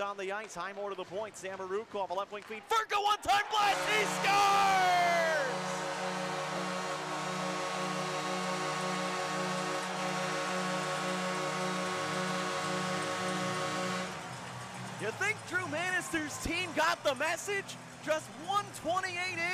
on the ice. Highmore to the point. Samorukov, a left wing feed. Furka one time blast. He scores! You think Drew Bannister's team got the message? Just 128 in.